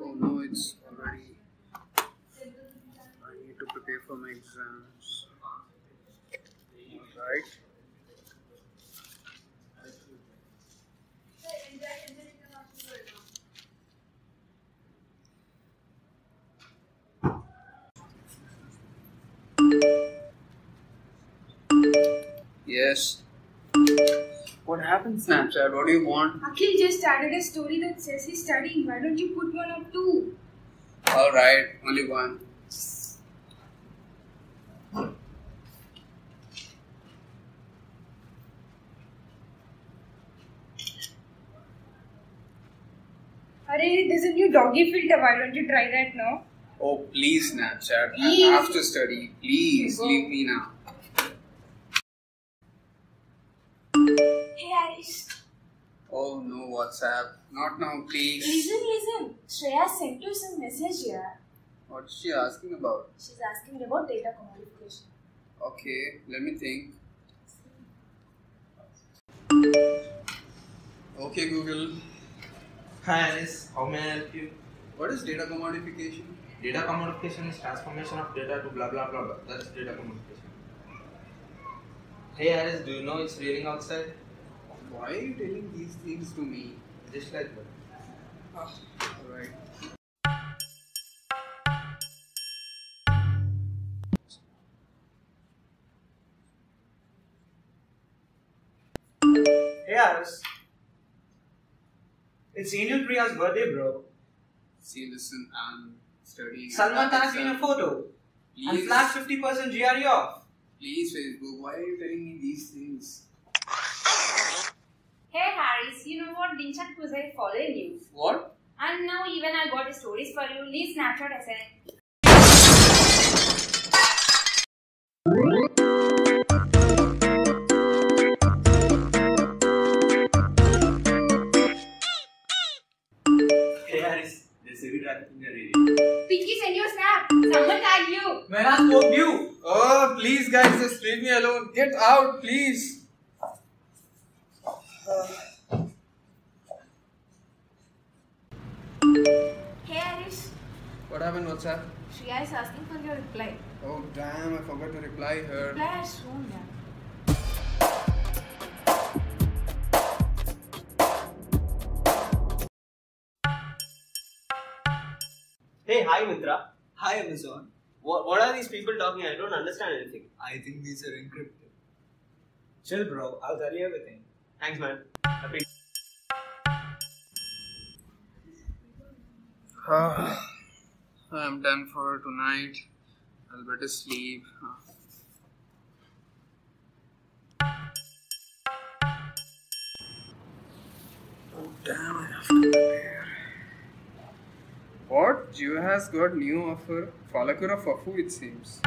oh no it's already. I need to prepare for my exams. Alright. Yes. What happened, Snapchat? What do you want? Akhil just added a story that says he's studying. Why don't you put one up too? Alright, only one. Arey, there's a new doggy filter. Why don't you try that now? Oh, please, Snapchat. Please. I have to study. Please, leave me now. WhatsApp. Not now, please. listen, listen. Shreya sent you some message here. What's she asking about? She's asking about data commodification. Okay, let me think. Okay, Google. Hi Alice, how may I help you? What is data commodification? Data commodification is transformation of data to blah blah blah blah. That's data commodification. Hey Alice, do you know it's raining outside? Why are you telling these things to me? Just like that. Ah, alright. Hey Harish. It's Enu Priya's birthday, bro. See, listen, I'm studying. Salman tagged me in a photo and Please, flagged 50% GRE off. please, Facebook, why are you telling me these things? Hey Harish, you know what? Dinchak was I following you. What? And now even I got stories for you. Leave Snapchat aside. Hey Alice, there's heavy traffic in your area. Pinky send you a snap. Someone tagged you. When I spoke you. Oh, please, guys, just leave me alone. Get out, please. Hey Harish, What happened, WhatsApp? Shreya is asking for your reply. Oh, damn, I forgot to reply her. Reply as soon, yeah. Hey, hi Myntra. Hi Amazon. What, what are these people talking? I don't understand anything. I think these are encrypted. Chill, bro. I'll tell you everything. Thanks, man. Happy. I'm done for tonight. I'll better sleep. Oh damn, I have to. What? Jio has got new offer. Falakura Fafu it seems.